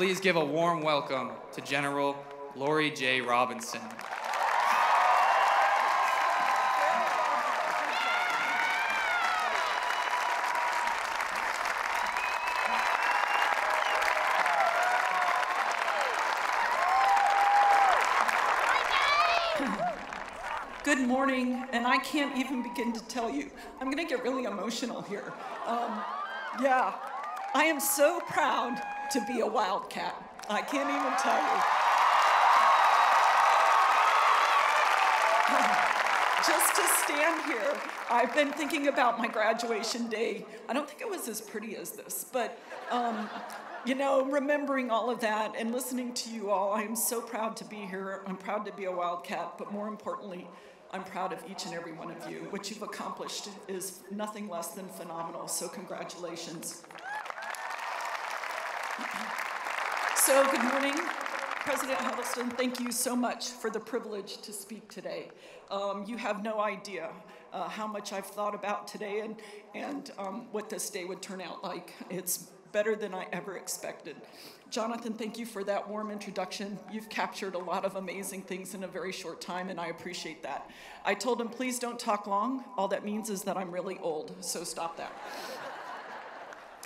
Please give a warm welcome to General Lori J. Robinson. Good morning, and I can't even begin to tell you. I'm gonna get really emotional here. Um, yeah, I am so proud to be a Wildcat. I can't even tell you. Just to stand here, I've been thinking about my graduation day. I don't think it was as pretty as this, but um, you know, remembering all of that and listening to you all, I am so proud to be here. I'm proud to be a Wildcat, but more importantly, I'm proud of each and every one of you. What you've accomplished is nothing less than phenomenal, so congratulations. So, good morning, President Huddleston. Thank you so much for the privilege to speak today. Um, you have no idea uh, how much I've thought about today and, and um, what this day would turn out like. It's better than I ever expected. Jonathan, thank you for that warm introduction. You've captured a lot of amazing things in a very short time, and I appreciate that. I told him, please don't talk long. All that means is that I'm really old, so stop that.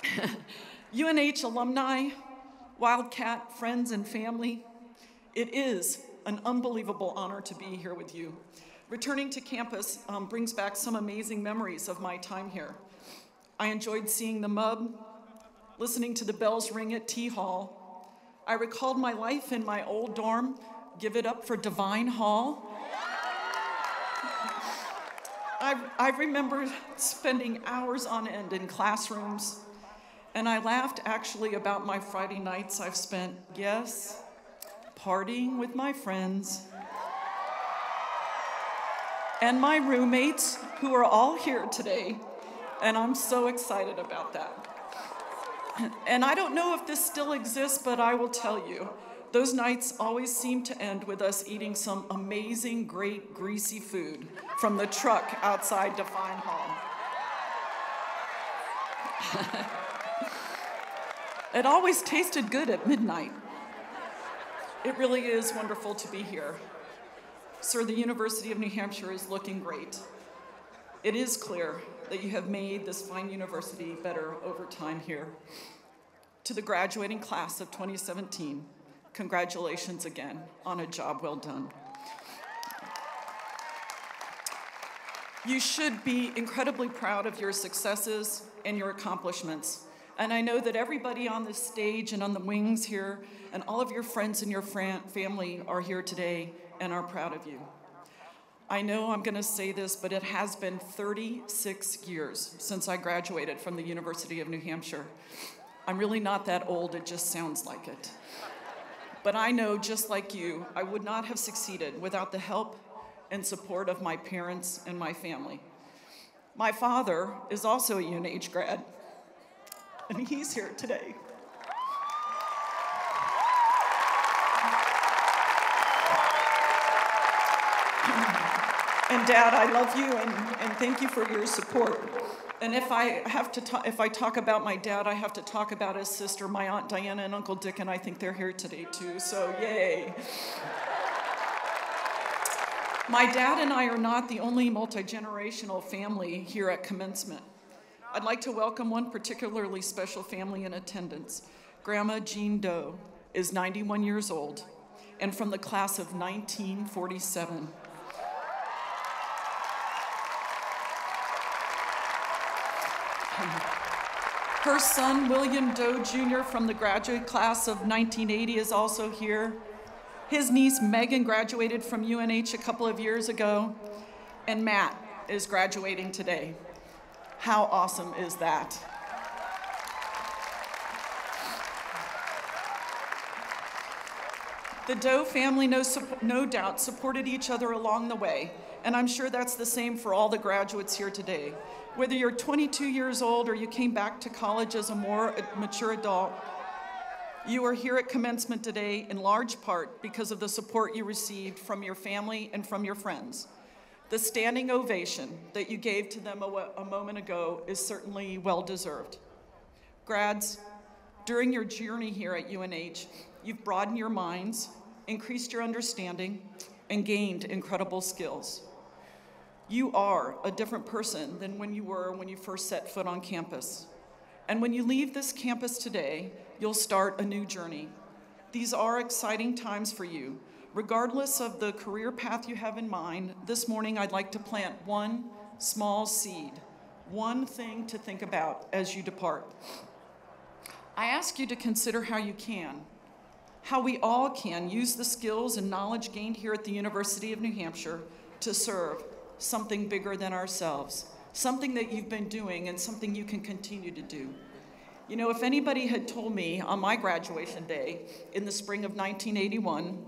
UNH alumni, Wildcat, friends, and family, it is an unbelievable honor to be here with you. Returning to campus um, brings back some amazing memories of my time here. I enjoyed seeing the MUB, listening to the bells ring at T Hall. I recalled my life in my old dorm, give it up for Devine Hall. I, I remember spending hours on end in classrooms, and I laughed actually about my Friday nights I've spent, yes, partying with my friends and my roommates who are all here today, and I'm so excited about that. And I don't know if this still exists, but I will tell you. Those nights always seem to end with us eating some amazing, great, greasy food from the truck outside Devine Hall. it always tasted good at midnight. It really is wonderful to be here. Sir, the University of New Hampshire is looking great. It is clear that you have made this fine university better over time here. To the graduating class of 2017, congratulations again on a job well done. You should be incredibly proud of your successes and your accomplishments. And I know that everybody on this stage and on the wings here, and all of your friends and your family are here today and are proud of you. I know I'm going to say this, but it has been 36 years since I graduated from the University of New Hampshire. I'm really not that old, it just sounds like it. But I know, just like you, I would not have succeeded without the help and support of my parents and my family. My father is also a UNH grad, and he's here today. And Dad, I love you and, and thank you for your support. And if I have to talk, if I talk about my dad, I have to talk about his sister, my aunt Diana and Uncle Dick, and I think they're here today too. So yay! My dad and I are not the only multi generational family here at commencement. I'd like to welcome one particularly special family in attendance. Grandma Jean Doe is 91 years old and from the class of 1947. Her son, William Doe Jr., from the graduate class of 1980, is also here. His niece, Megan, graduated from UNH a couple of years ago, and Matt is graduating today. How awesome is that? The Doe family, no, no, doubt, supported each other along the way, and I'm sure that's the same for all the graduates here today. Whether you're 22 years old or you came back to college as a more mature adult, you are here at commencement today in large part because of the support you received from your family and from your friends. The standing ovation that you gave to them a, a moment ago is certainly well deserved. Grads, During your journey here at UNH, you've broadened your minds, increased your understanding, and gained incredible skills. You are a different person than when you were when you first set foot on campus. And when you leave this campus today, you'll start a new journey. These are exciting times for you. Regardless of the career path you have in mind, this morning I'd like to plant one small seed, one thing to think about as you depart. I ask you to consider how you can, how we all can use the skills and knowledge gained here at the University of New Hampshire to serve something bigger than ourselves, something that you've been doing and something you can continue to do. You know, if anybody had told me on my graduation day in the spring of 1981,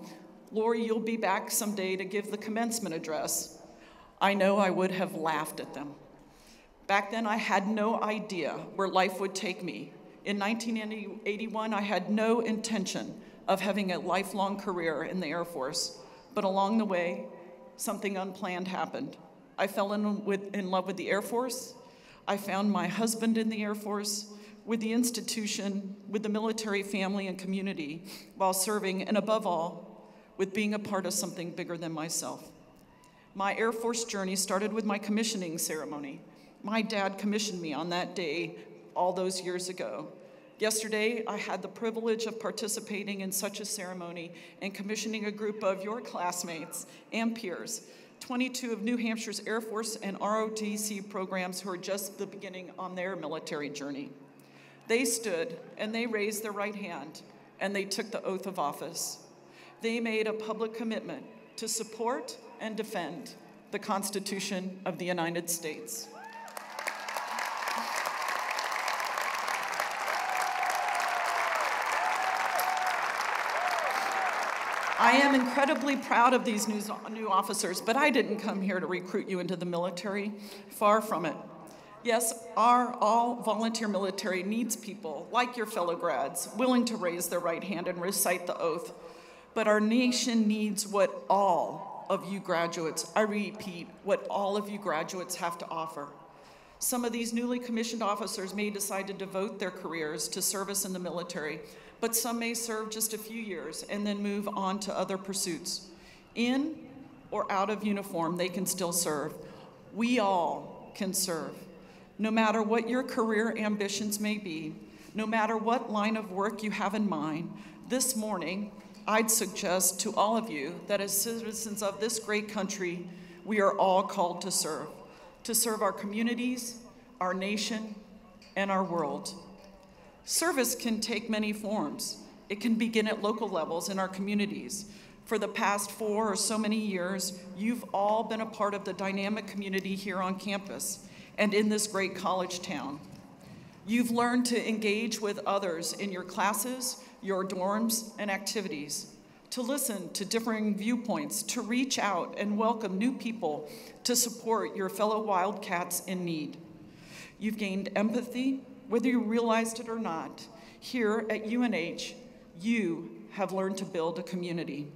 Lori, you'll be back someday to give the commencement address, I know I would have laughed at them. Back then, I had no idea where life would take me. In 1981, I had no intention of having a lifelong career in the Air Force, but along the way, something unplanned happened. I fell in, with, in love with the Air Force. I found my husband in the Air Force, with the institution, with the military family and community, while serving, and above all, with being a part of something bigger than myself. My Air Force journey started with my commissioning ceremony. My dad commissioned me on that day all those years ago. Yesterday, I had the privilege of participating in such a ceremony and commissioning a group of your classmates and peers, 22 of New Hampshire's Air Force and ROTC programs who are just the beginning on their military journey. They stood and they raised their right hand and they took the oath of office. They made a public commitment to support and defend the Constitution of the United States. I am incredibly proud of these new, new officers, but I didn't come here to recruit you into the military. Far from it. Yes, our all volunteer military needs people like your fellow grads, willing to raise their right hand and recite the oath. But our nation needs what all of you graduates, I repeat, what all of you graduates have to offer. Some of these newly commissioned officers may decide to devote their careers to service in the military, but some may serve just a few years and then move on to other pursuits. In or out of uniform, they can still serve. We all can serve. No matter what your career ambitions may be, no matter what line of work you have in mind, this morning, I'd suggest to all of you that as citizens of this great country, we are all called to serve, to serve our communities, our nation, and our world. Service can take many forms. It can begin at local levels in our communities. For the past four or so many years, you've all been a part of the dynamic community here on campus and in this great college town. You've learned to engage with others in your classes, your dorms, and activities, to listen to differing viewpoints, to reach out and welcome new people to support your fellow Wildcats in need. You've gained empathy, whether you realized it or not, here at UNH, you have learned to build a community.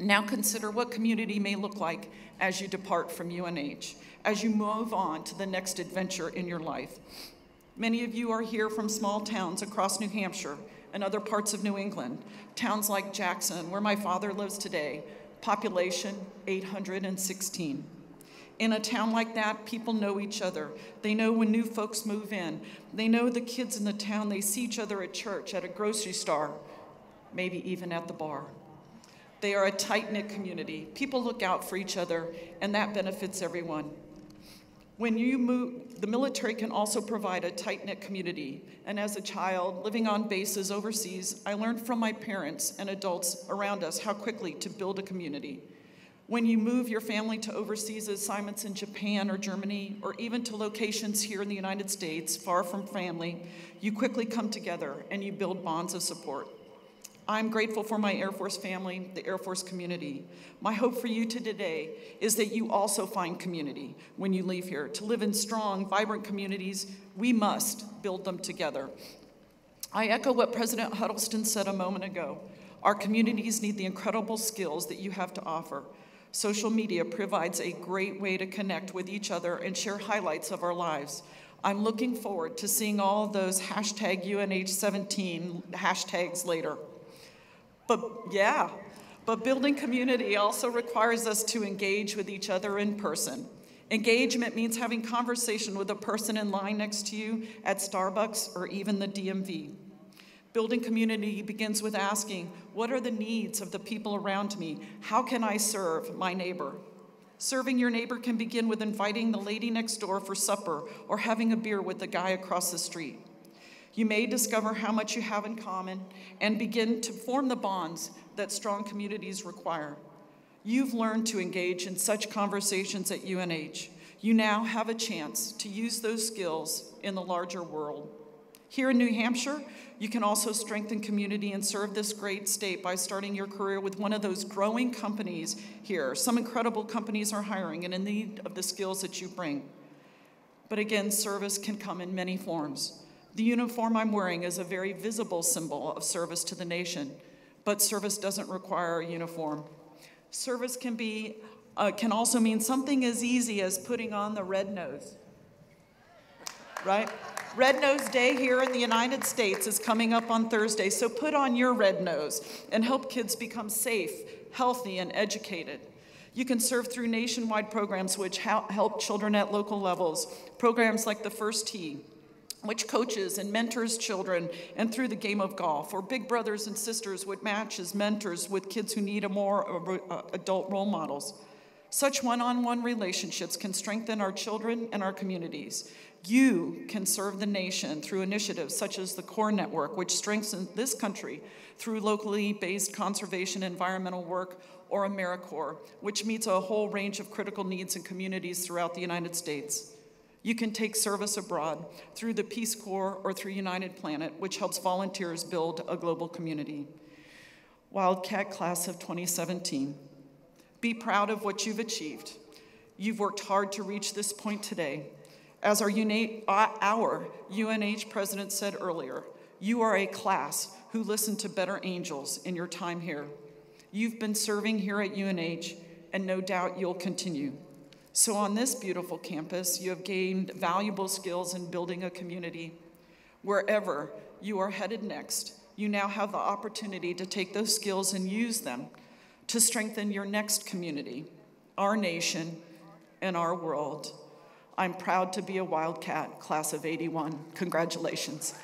Now consider what community may look like as you depart from UNH, as you move on to the next adventure in your life. Many of you are here from small towns across New Hampshire and other parts of New England, towns like Jackson, where my father lives today, population 816. In a town like that, people know each other. They know when new folks move in. They know the kids in the town. They see each other at church, at a grocery store, maybe even at the bar. They are a tight knit community. People look out for each other, and that benefits everyone. When you move, the military can also provide a tight knit community. And as a child living on bases overseas, I learned from my parents and adults around us how quickly to build a community. When you move your family to overseas assignments in Japan or Germany, or even to locations here in the United States, far from family, you quickly come together and you build bonds of support. I'm grateful for my Air Force family, the Air Force community. My hope for you today is that you also find community when you leave here. To live in strong, vibrant communities, we must build them together. I echo what President Huddleston said a moment ago. Our communities need the incredible skills that you have to offer. Social media provides a great way to connect with each other and share highlights of our lives. I'm looking forward to seeing all those hashtag UNH17 hashtags later. But yeah, but building community also requires us to engage with each other in person. Engagement means having conversation with a person in line next to you at Starbucks or even the DMV. Building community begins with asking, what are the needs of the people around me? How can I serve my neighbor? Serving your neighbor can begin with inviting the lady next door for supper or having a beer with the guy across the street. You may discover how much you have in common and begin to form the bonds that strong communities require. You've learned to engage in such conversations at UNH. You now have a chance to use those skills in the larger world. Here in New Hampshire, you can also strengthen community and serve this great state by starting your career with one of those growing companies here. Some incredible companies are hiring and in need of the skills that you bring. But again, service can come in many forms. The uniform I'm wearing is a very visible symbol of service to the nation, but service doesn't require a uniform. Service can be uh, can also mean something as easy as putting on the red nose. Right? Red Nose Day here in the United States is coming up on Thursday, so put on your red nose and help kids become safe, healthy, and educated. You can serve through nationwide programs which help children at local levels, programs like the First Tee, which coaches and mentors children and through the game of golf, or Big Brothers and Sisters, would match as mentors with kids who need a more uh, adult role models. Such one on one relationships can strengthen our children and our communities. You can serve the nation through initiatives such as the Corps Network, which strengthens this country through locally based conservation environmental work, or AmeriCorps, which meets a whole range of critical needs in communities throughout the United States. You can take service abroad through the Peace Corps or through United Planet, which helps volunteers build a global community. Wildcat Class of 2017. Be proud of what you've achieved. You've worked hard to reach this point today. As our, uh, our UNH president said earlier, you are a class who listened to better angels in your time here. You've been serving here at UNH, and no doubt you'll continue. So, on this beautiful campus, you have gained valuable skills in building a community. Wherever you are headed next, you now have the opportunity to take those skills and use them to strengthen your next community, our nation, and our world. I'm proud to be a Wildcat, class of 81. Congratulations.